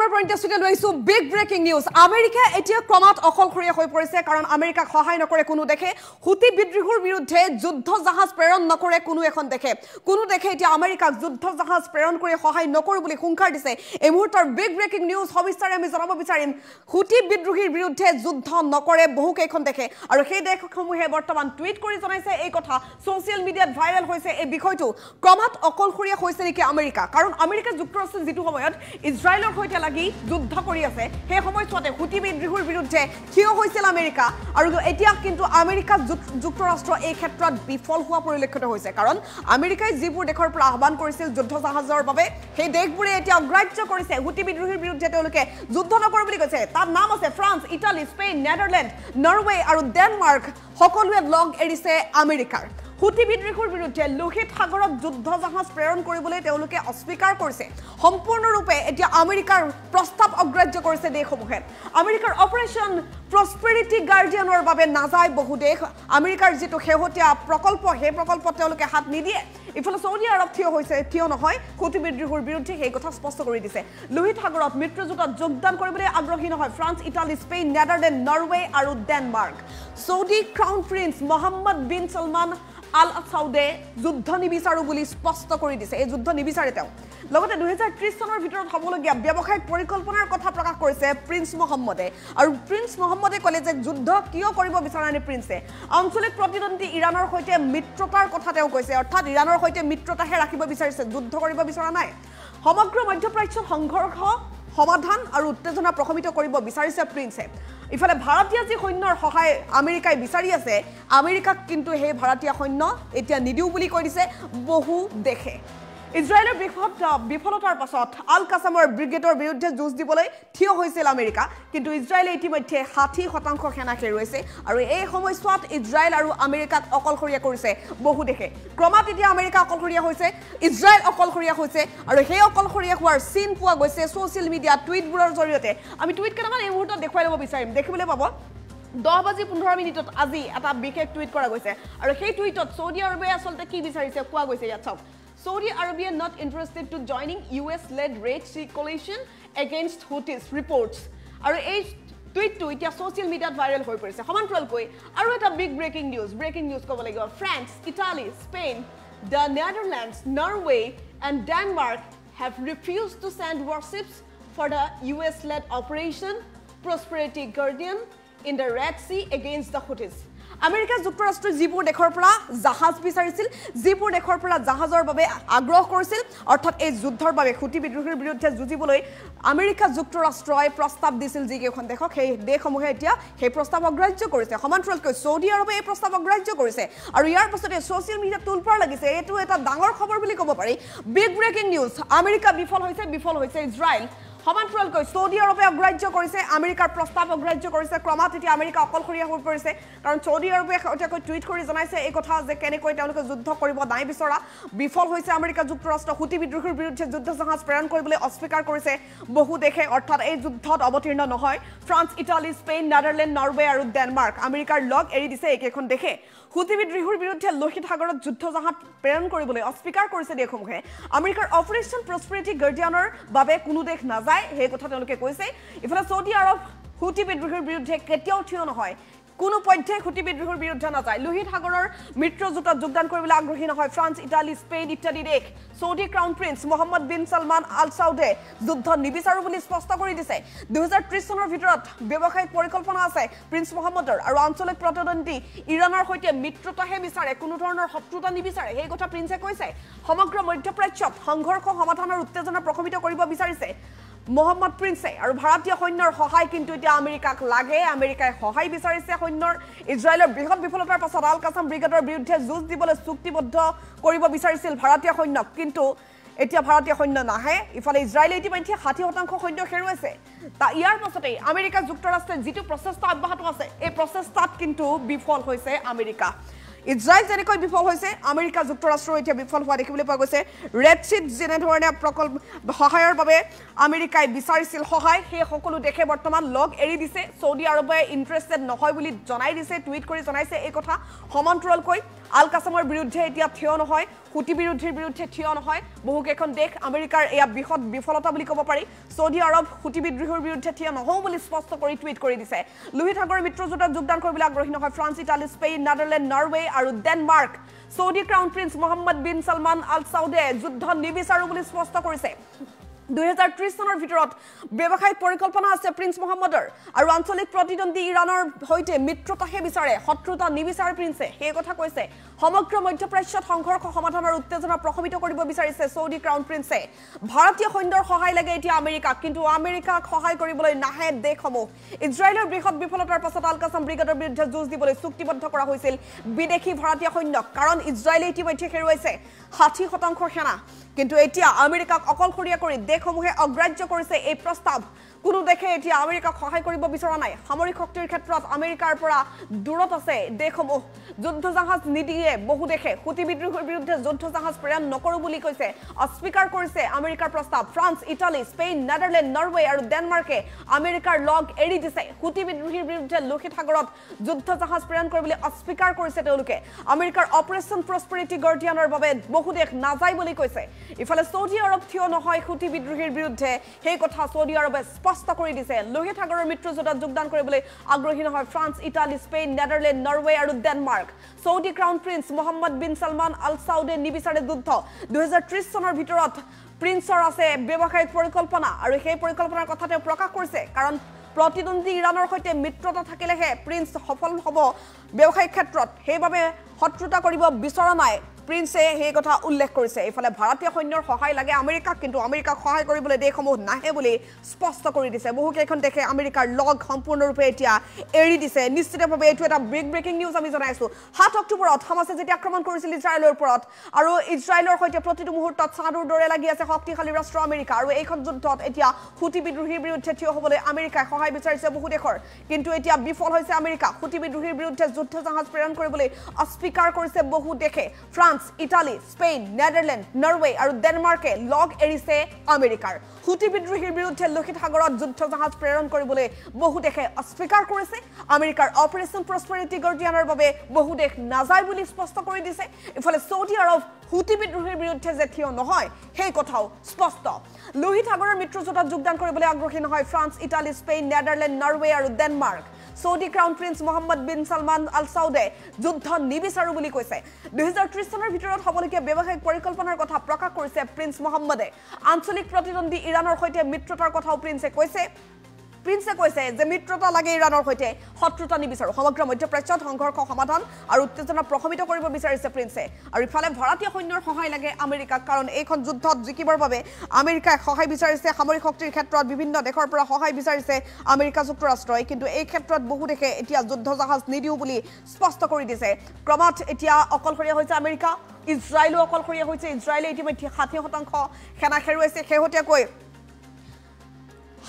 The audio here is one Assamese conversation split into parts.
আমাৰ পইণ্টে লৈ আহিছোঁ বিগ ব্ৰেকিং নিউজ আমেৰিকা এতিয়া ক্ৰমাৎ অকলশৰীয়া হৈ পৰিছে কাৰণ আমেৰিকাক সহায় নকৰে কোনো দেশে। হুতি বিদ্ৰোহৰ বিৰুদ্ধে যুদ্ধ জাহাজ প্ৰেৰণ নকৰে কোনো এখন দেশে। কোনো দেশে এতিয়া আমেৰিকাক যুদ্ধ জাহাজ প্ৰেৰণ কৰি সহায় নকৰোঁ বুলি হুংকাৰ দিছে। এই মুহূৰ্তৰ বিগ ব্ৰেকিং নিউজ সবিস্তাৰে আমি জনাব বিচাৰিম। হুতি বিদ্ৰোহীৰ বিৰুদ্ধে যুদ্ধ নকৰে বহুকেইখন দেশে। আৰু সেই দেশসমূহে বৰ্তমান টুইট কৰি জনাইছে এই কথা। ছ'চিয়েল মিডিয়াত ভাইৰেল হৈছে এই বিষয়টো। ক্ৰমাৎ অকলশৰীয়া হৈছে নেকি আমেৰিকা? কাৰণ আমেৰিকা যুক্তৰাষ্ট্ৰৰ যিটো সময়ত ইজৰাইলৰ সৈতে লাগি যুদ্ধ কৰি আছে। সেই সময়ছোৱাতে হুতি বিদ্ৰোহীৰ বিৰুদ্ধে থিয় হৈছিল আমেৰিকা। আৰু এতিয়া কিন্তু আমেৰিকা যুক্তৰাষ্ট্ৰ এই ক্ষেত্ৰত বিফল হোৱা পৰিলক্ষিত হৈছে। কাৰণ আমেৰিকাই যিবোৰ দেশৰ পৰা আহ্বান কৰিছিল যুদ্ধ জাহাজৰ বাবে সেই দেশবোৰে এতিয়া অগ্ৰাহ্য কৰিছে। হুতি বিদ্ৰোহীৰ বিৰুদ্ধে তেওঁলোকে যুদ্ধ নকৰোঁ বুলি কৈছে। তাত নাম আছে France Italy Spain Netherland Norway আৰু ডেনমাৰ্ক। সকলোৱে লগ এৰিছে আমেৰিকাৰ। হুতি বিদ্ৰোহীৰ বিৰুদ্ধে লোহিত সাগৰত যুদ্ধ জাহাজ প্ৰেৰণ কৰিবলৈ তেওঁলোকে অস্বীকাৰ কৰিছে। সম্পূৰ্ণৰূপে এতিয়া আমেৰিকাৰ প্ৰস্তাৱ অগ্ৰাহ্য কৰিছে দেশসমূহে। আমেৰিকাৰ অপাৰেশ্যন প্ৰস্পেৰিটি গাৰ্ডিয়ানৰ বাবে নাযায় বহু দেশ। আমেৰিকাৰ যিটো শেহতীয়া প্ৰকল্প সেই প্ৰকল্পত তেওঁলোকে হাত নিদিয়ে। ইফালে চৌদি আৰৱ থিয় হৈছে থিয় নহয়। হুতি বিদ্ৰোহীৰ বিৰুদ্ধে সেই কথা স্পষ্ট কৰি দিছে। লোহিত সাগৰত মৃত্যুজোঁটত যোগদান কৰিবলৈ আগ্ৰহী নহয়। France Italy Spain Netherland Norway আৰু Denmark. Saudi crown prince Mohammed bin Salman Al চাউদে যুদ্ধ নিবিচাৰোঁ বুলি স্পষ্ট কৰি দিছে। এই যুদ্ধ নিবিচাৰে তেওঁ। লগতে দুহেজাৰ ত্ৰিছ চনৰ ভিতৰত হ'বলগীয়া ব্যৱসায়িক পৰিকল্পনাৰ কথা প্ৰকাশ কৰিছে প্ৰিন্স মহম্মদে। আৰু প্ৰিন্স মহম্মদে ক'লে যে যুদ্ধ কিয় কৰিব বিচৰা নাই প্ৰিন্সে? আঞ্চলিক প্ৰতিদ্বন্দ্বী ইৰাণৰ সৈতে মিত্ৰতাৰ কথা তেওঁ কৈছে। অৰ্থাৎ ইৰাণৰ সৈতে মিত্ৰতাহে ৰাখিব বিচাৰিছে। যুদ্ধ কৰিব বিচৰা নাই। সমগ্ৰ মধ্যপ্ৰাচ্যত সংঘৰ্ষ সমাধান আৰু উত্তেজনা প্ৰশমিত কৰিব বিচাৰিছে প্ৰিন্সে। ইফালে ভাৰতীয় যি সৈন্যৰ সহায় আমেৰিকাই বিচাৰি আছে আমেৰিকাক কিন্তু সেই ভাৰতীয় সৈন্য এতিয়া নিদিওঁ বুলি কৈ দিছে বহু দেশে। ইজৰাইলৰ বিফল বিফলতাৰ পাছত আল কাছামৰ ব্ৰিগেডৰ বিৰুদ্ধে যুঁজ দিবলৈ থিয় হৈছিল আমেৰিকা। কিন্তু ইজৰাইলে ইতিমধ্যে ষাঠি শতাংশ সেনা হেৰুৱাইছে আৰু এই সময়ছোৱাত ইজৰাইল আৰু আমেৰিকাক অকলশৰীয়া কৰিছে বহু দেশে। ক্ৰমাৎ এতিয়া আমেৰিকা অকলশৰীয়া হৈছে ইজৰাইল অকলশৰীয়া হৈছে আৰু সেই অকলশৰীয়া হোৱাৰ চিন পোৱা গৈছে ছ'চিয়েল মিডিয়া টুইটবোৰৰ জৰিয়তে। আমি টুইট কেইটামান এই মুহূৰ্তত দেখুৱাই ল'ব বিচাৰিম। দেখিবলৈ পাব দহ বাজি পোন্ধৰ মিনিটত আজি এটা বিশেষ টুইট কৰা গৈছে। আৰু সেই টুইটত চৌদি আৰবে আচলতে কি বিচাৰিছে কোৱা গৈছে ইয়াত চাওক। Saudi Arabia not interested to joining US-led Red Sea coalition against Houthis, reports. আৰু এই টুইটটো এতিয়া ছ'চিয়েল মিডিয়াত ভাইৰেল হৈ পৰিছে সমান্তৰালকৈ আৰু এটা big breaking news breaking news ক'ব লাগিব France Italy Spain the Netherlands Norway and Denmark have refuse to send warships for the U S led Operation Prosperity Guardian in the Red Sea against the Houthis America যুক্তৰাষ্ট্ৰই যিবোৰ দেশৰ পৰা জাহাজ বিচাৰিছিল যিবোৰ দেশৰ পৰা জাহাজৰ বাবে আগ্ৰহ কৰিছিল অৰ্থাৎ এই যুদ্ধৰ বাবে খুটি বিদ্ৰোহীৰ বিৰুদ্ধে যুঁজিবলৈ আমেৰিকা যুক্তৰাষ্ট্ৰই প্ৰস্তাৱ দিছিল যিকেইখন দেশক সেই দেশসমূহে এতিয়া সেই প্ৰস্তাৱ অগ্ৰাহ্য কৰিছে। সমান্তৰালকৈ চৌদি আৰবে এই প্ৰস্তাৱ অগ্ৰাহ্য কৰিছে। আৰু ইয়াৰ পাছতে ছ'চিয়েল মিডিয়াত তোলপাৰ লাগিছে। এইটো এটা ডাঙৰ খবৰ বুলি ক'ব পাৰি। Big breaking news. আমেৰিকা বিফল হৈছে বিফল হৈছে ইজৰাইল। সমান্তৰালকৈ চৌদি আৰবে অগ্ৰাহ্য কৰিছে আমেৰিকাৰ প্ৰস্তাৱ অগ্ৰাহ্য কৰিছে ক্ৰমাৎ এতিয়া আমেৰিকা অকলশৰীয়া হৈ পৰিছে। কাৰণ চৌদি আৰবে শেহতীয়াকৈ টুইট কৰি জনাইছে এই কথা যে কেনেকৈ তেওঁলোকে যুদ্ধ কৰিব নাই বিচৰা। বিফল হৈছে আমেৰিকা যুক্তৰাষ্ট্ৰ হুতি বিদ্ৰোহীৰ বিৰুদ্ধে যুদ্ধ জাহাজ প্ৰেৰণ কৰিবলৈ অস্বীকাৰ কৰিছে বহু দেশে অৰ্থাৎ এই যুদ্ধত অৱতীৰ্ণ নহয়। France Italy Spain Netherland Norway আৰু ডেনমাৰ্ক আমেৰিকাৰ লগ এৰি দিছে এইকেইখন দেশে। হুতি বিদ্ৰোহীৰ বিৰুদ্ধে লোহিত সাগৰত যুদ্ধ জাহাজ প্ৰেৰণ কৰিবলৈ অস্বীকাৰ কৰিছে দেশসমূহে আমেৰিকাৰ অপাৰেশ্যন প্ৰস্পেৰিটি গাৰ্ডিয়ানৰ বাবে কোনো দেশ নাযায় সেই কথা তেওঁলোকে কৈছে। ইফালে চৌদি আৰৱ হুতি বিদ্ৰোহীৰ বিৰুদ্ধে কেতিয়াও থিয় নহয়। কোনো পধ্যেই খুটি বিদ্ৰোহৰ বিৰুদ্ধে নাযায়। লোহিত সাগৰৰ মিত্ৰজোঁটত যোগদান কৰিবলৈ আগ্ৰহী নহয়। ফ্ৰান্স ইটালী স্পেইন ইত্যাদি দেশ Saudi crown prince Mohammed bin Salman Al চাউদে যুদ্ধ নিবিচাৰোঁ বুলি স্পষ্ট কৰি দিছে। দুহেজাৰ ত্ৰিছ চনৰ ভিতৰত ব্যৱসায়িক পৰিকল্পনা আছে প্ৰিন্স মহম্মদৰ আৰু আঞ্চলিক প্ৰতিদ্বন্দ্বী ইৰাণৰ সৈতে মিত্ৰতাহে বিচাৰে কোনো ধৰণৰ শত্ৰুতা নিবিচাৰে। সেই কথা প্ৰিন্সে কৈছে। সমগ্ৰ মধ্যপ্ৰাচ্যত সংঘৰ্ষ সমাধানৰ উত্তেজনা প্ৰশমিত কৰিব বিচাৰিছে। মহম্মদ প্ৰিন্সে আৰু ভাৰতীয় সৈন্যৰ সহায় কিন্তু এতিয়া আমেৰিকাক লাগে। আমেৰিকাই সহায় বিচাৰিছে সৈন্যৰ। ইজৰাইলৰ বৃহৎ বিফলতাৰ পাছত আল কাছাম ব্ৰিগেডৰ বিৰুদ্ধে যুঁজ দিবলৈ চুক্তিবদ্ধ কৰিব বিচাৰিছিল ভাৰতীয় সৈন্যক। কিন্তু এতিয়া ভাৰতীয় সৈন্য নাহে। ইফালে ইজৰাইলে ইতিমধ্যে ষাঠি শতাংশ সৈন্য হেৰুৱাইছে। ইয়াৰ পাছতেই আমেৰিকা যুক্তৰাষ্ট্ৰই যিটো প্ৰচেষ্টা অব্যাহত আছে এই প্ৰচেষ্টাত কিন্তু বিফল হৈছে আমেৰিকা। ইজৰাইল যেনেকৈ বিফল হৈছে আমেৰিকা যুক্তৰাষ্ট্ৰ এতিয়া বিফল হোৱা দেখিবলৈ পোৱা গৈছে। ৰেড চিট যেনেধৰণে প্ৰকল্প সহায়ৰ বাবে আমেৰিকাই বিচাৰিছিল সহায় সেই সকলো দেশে বৰ্তমান লগ এৰি দিছে। চৌদি আৰবে ইণ্টাৰেষ্টেড নহয় বুলি জনাই দিছে টুইট কৰি জনাইছে এই কথা। সমান্তৰালকৈ আল কাছামৰ বিৰুদ্ধে এতিয়া থিয় নহয় হুটি বিৰোধীৰ বিৰুদ্ধে থিয় নহয় বহুকেইখন দেশ আমেৰিকাৰ এয়া বৃহৎ বিফলতা বুলি ক'ব পাৰি। ছৌদি আৰৱ হুটি বিদ্ৰোহীৰ বিৰুদ্ধে থিয় নহওঁ বুলি স্পষ্ট কৰি টুইট কৰি দিছে। লোহিত সাগৰৰ মিত্ৰজোঁটত যোগদান কৰিবলৈ আগ্ৰহী নহয়। France Italy Spain Netherland Norway আৰু Denmark. Saudi crown prince Mohammed bin Salman Al চাউদে যুদ্ধ নিবিচাৰো বুলি স্পষ্ট কৰিছে। দুহেজাৰ ত্ৰিছ চনৰ ভিতৰত ব্যৱসায়িক পৰিকল্পনা আছে প্ৰিন্স মহম্মদৰ। আৰু আঞ্চলিক প্ৰতিদ্বন্দ্বী ইৰাণৰ সৈতে মিত্ৰতাহে বিচাৰে শত্ৰুতা নিবিচাৰে প্ৰিন্সে। সেই কথা কৈছে। সমগ্ৰ মধ্যপ্ৰাচ্যত সংঘৰ্ষ সমাধান আৰু উত্তেজনা প্ৰশমিত কৰিব বিচাৰিছে ছৌদি ক্ৰাউন প্ৰিন্সে। ভাৰতীয় সৈন্যৰ সহায় লাগে এতিয়া আমেৰিকাক কিন্তু আমেৰিকাক সহায় কৰিবলৈ নাহে দেশসমূহ। ইজৰাইলৰ বৃহৎ বিফলতাৰ পাছত আল কাছাম ব্ৰিগেডৰ বিৰুদ্ধে যুঁজ দিবলৈ চুক্তিবদ্ধ কৰা হৈছিল বিদেশী ভাৰতীয় সৈন্যক কাৰণ ইজৰাইলে ইতিমধ্যে হেৰুৱাইছে। ষাঠি শতাংশ সেনা। কিন্তু এতিয়া আমেৰিকাক অকলশৰীয়া কৰি দেশসমূহে অগ্ৰাহ্য কৰিছে এই প্ৰস্তাৱ। কোনো দেশে এতিয়া আমেৰিকাক সহায় কৰিব বিচৰা নাই। সামৰিক শক্তিৰ ক্ষেত্ৰত আমেৰিকাৰ পৰা দূৰত আছে দেশসমূহ। যুদ্ধ জাহাজ নিদিয়ে বহু দেশে। হুতি বিদ্ৰোহীৰ বিৰুদ্ধে যুদ্ধ জাহাজ প্ৰেৰণ নকৰোঁ বুলি কৈছে। অস্বীকাৰ কৰিছে আমেৰিকাৰ প্ৰস্তাৱ। France Italy Spain Netherland Norway আৰু ডেনমাৰ্কে আমেৰিকাৰ লগ এৰি দিছে। হুতি বিদ্ৰোহীৰ বিৰুদ্ধে লোহিত সাগৰত যুদ্ধ জাহাজ প্ৰেৰণ কৰিবলৈ অস্বীকাৰ কৰিছে তেওঁলোকে। আমেৰিকাৰ অপাৰেশ্যন প্ৰস্পেৰিটি গৰ্ডিয়ানৰ বাবে বহু দেশ নাযায় বুলি কৈছে। ইফালে ছৌদি আৰৱ থিয় নহয় হুতি বিদ্ৰোহীৰ বিৰুদ্ধে সেই কথা ছৌদি আৰৱে স্পষ্ট কৰি দিছে। লোহিত সাগৰৰ মিত্ৰজোঁটত যোগদান কৰিবলৈ আগ্ৰহী নহয় France Italy Spain Netherland Norway আৰু Denmark. Saudi crown prince Mohammed bin Salman Al চাউদে নিবিচাৰে যুদ্ধ। দুহেজাৰ ত্ৰিছ চনৰ ভিতৰত প্ৰিন্সৰ আছে ব্যৱসায়িক পৰিকল্পনা আৰু সেই পৰিকল্পনাৰ কথা তেওঁ প্ৰকাশ কৰিছে। কাৰণ প্ৰতিদ্বন্দ্বী ইৰাণৰ সৈতে মিত্ৰতা থাকিলেহে প্ৰিন্স সফল হ'ব ব্যৱসায়িক ক্ষেত্ৰত। সেইবাবে শত্ৰুতা কৰিব বিচৰা নাই। প্ৰিন্সে সেই কথা উল্লেখ কৰিছে। ইফালে ভাৰতীয় সৈন্যৰ সহায় লাগে আমেৰিকাক কিন্তু আমেৰিকাক সহায় কৰিবলৈ দেশসমূহ নাহে বুলি স্পষ্ট কৰি দিছে। বহুকেইখন দেশে আমেৰিকাৰ লগ সম্পূৰ্ণৰূপে এতিয়া এৰি দিছে। নিশ্চিতভাৱে এইটো এটা বিগ ব্ৰেকিং নিউজ আমি জনাইছোঁ। সাত অক্টোবৰত হামাছে যেতিয়া আক্ৰমণ কৰিছিল ইজৰাইলৰ ওপৰত আৰু ইজৰাইলৰ সৈতে প্ৰতিটো মুহূৰ্তত চাঁদুৰ দৰে লাগি আছে শক্তিশালী ৰাষ্ট্ৰ আমেৰিকা। আৰু এইখন যুদ্ধত এতিয়া হুতি বিদ্ৰোহীৰ বিৰুদ্ধে থিয় হ'বলৈ আমেৰিকাই সহায় বিচাৰিছে বহু দেশৰ। কিন্তু এতিয়া বিফল হৈছে আমেৰিকা। হুতি বিদ্ৰোহীৰ বিৰুদ্ধে যুদ্ধ জাহাজ প্ৰেৰণ কৰিবলৈ অস্বীকাৰ কৰিছে বহু দেশে। France Italy Spain Netherland Norway আৰু ডেনমাৰ্কে লগ এৰিছে আমেৰিকাৰ। হুতি বিদ্ৰোহীৰ বিৰুদ্ধে লোহিত সাগৰত যুদ্ধ জাহাজ প্ৰেৰণ কৰিবলৈ বহু দেশে অস্বীকাৰ কৰিছে। আমেৰিকাৰ অপাৰেশ্যন প্ৰস্পেৰিটি গৰ্ডিয়ানৰ বাবে বহু দেশ নাযায় বুলি স্পষ্ট কৰি দিছে। ইফালে ছৌদি আৰৱ হুতি বিদ্ৰোহীৰ বিৰুদ্ধে যে থিয় নহয় সেই কথাও স্পষ্ট। লোহিত সাগৰৰ মিত্ৰজোঁটত যোগদান কৰিবলৈ আগ্ৰহী নহয় France Italy Spain Netherland Norway আৰু Denmark Saudi crown prince Mohammed bin Salman Al চাউদে যুদ্ধ নিবিচাৰো বুলি কৈছে। দুহেজাৰ ত্ৰিছ চনৰ ভিতৰত হ'বলগীয়া ব্যৱসায়িক পৰিকল্পনাৰ কথা প্ৰকাশ কৰিছে প্ৰিন্স মহম্মদে। আঞ্চলিক প্ৰতিদ্বন্দ্বী ইৰাণৰ সৈতে মিত্ৰতাৰ কথাও প্ৰিন্সে কৈছে। প্ৰিন্সে কৈছে যে মিত্ৰতা লাগে ইৰাণৰ সৈতে। শত্ৰুতা নিবিচাৰো। সমগ্ৰ মধ্যপ্ৰাচ্যত সংঘৰ্ষ সমাধান আৰু উত্তেজনা প্ৰশমিত কৰিব বিচাৰিছে প্ৰিন্সে। আৰু ইফালে ভাৰতীয় সৈন্যৰ সহায় লাগে আমেৰিকাক কাৰণ এইখন যুদ্ধত জিকিবৰ বাবে আমেৰিকাই সহায় বিচাৰিছে। সামৰিক শক্তিৰ ক্ষেত্ৰত বিভিন্ন দেশৰ পৰা সহায় বিচাৰিছে আমেৰিকা যুক্তৰাষ্ট্ৰই। কিন্তু এই ক্ষেত্ৰত বহু দেশে এতিয়া যুদ্ধ জাহাজ নিদিওঁ বুলি স্পষ্ট কৰি দিছে। ক্ৰমত এতিয়া অকলশৰীয়া হৈছে আমেৰিকা। ইজৰাইলো অকলশৰীয়া হৈছে। ইজৰাইলে ইতিমধ্যে ষাঠি শতাংশ সেনা হেৰুৱাইছে। শেহতীয়াকৈ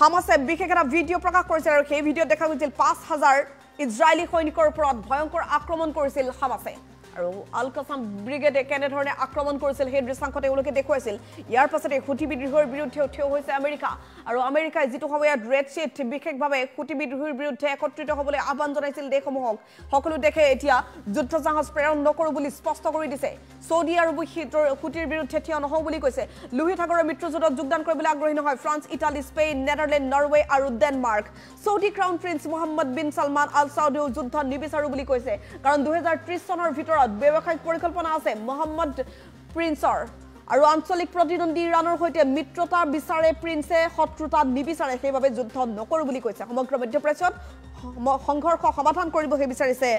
হামাছে বিশেষ এটা ভিডিঅ' প্ৰকাশ কৰিছিল আৰু সেই ভিডিঅ'ত দেখা গৈছিল পাঁচ হাজাৰ ইজৰাইলী সৈনিকৰ ওপৰত ভয়ংকৰ আক্ৰমণ কৰিছিল হামাছে আৰু আল কাছাম ব্ৰিগেডে কেনেধৰণে আক্ৰমণ কৰিছিল সেই দৃশ্যাংশ তেওঁলোকে দেখুৱাইছিল। ইয়াৰ পাছতে হুতি বিদ্ৰোহীৰ বিৰুদ্ধেও থিয় হৈছে আমেৰিকা। আৰু আমেৰিকাই যিটো সময়ত ৰেড চিট বিশেষভাৱে হুতি বিদ্ৰোহীৰ বিৰুদ্ধে একত্ৰিত হ'বলৈ আহ্বান জনাইছিল দেশসমূহক সকলো দেশে এতিয়া যুদ্ধ জাহাজ প্ৰেৰণ নকৰোঁ বুলি স্পষ্ট কৰি দিছে। ছৌদি আৰবো শীতৰ বিৰুদ্ধে থিয় নহওঁ বুলি কৈছে। লোহিত সাগৰৰ মিত্ৰজোঁটত যোগদান কৰিবলৈ আগ্ৰহী নহয়। France Italy Spain Netherland Norway আৰু Denmark. Saudi crown prince Mohammed bin Salman Al চাউদেও যুদ্ধ নিবিচাৰো বুলি কৈছে। কাৰণ দুহেজাৰ ত্ৰিছ চনৰ ভিতৰত ব্যৱসায়িক পৰিকল্পনা আছে মহম্মদ প্ৰিন্সৰ। আৰু আঞ্চলিক প্ৰতিদ্বন্দ্বী ইৰাণৰ সৈতে মিত্ৰতা বিচাৰে প্ৰিন্সে শত্ৰুতা নিবিচাৰে সেইবাবে যুদ্ধ নকৰোঁ বুলি কৈছে। সমগ্ৰ মধ্যপ্ৰাচ্যত সংঘৰ্ষ সমাধান কৰিবহে বিচাৰিছে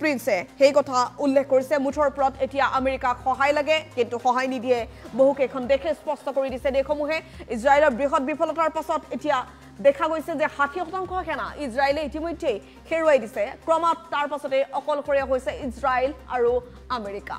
প্ৰিন্সে। সেই কথা উল্লেখ কৰিছে। মুঠৰ ওপৰত এতিয়া আমেৰিকাক সহায় লাগে কিন্তু সহায় নিদিয়ে। বহুকেইখন দেশে স্পষ্ট কৰি দিছে দেশসমূহে। ইজৰাইলৰ বৃহৎ বিফলতাৰ পাছত এতিয়া দেখা গৈছে যে ষাঠি শতাংশ সেনা ইজৰাইলে ইতিমধ্যেই হেৰুৱাই দিছে। ক্ৰমাৎ তাৰ পাছতে অকলশৰীয়া হৈছে ইজৰাইল আৰু আমেৰিকা।